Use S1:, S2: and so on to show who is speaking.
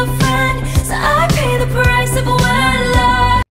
S1: a friend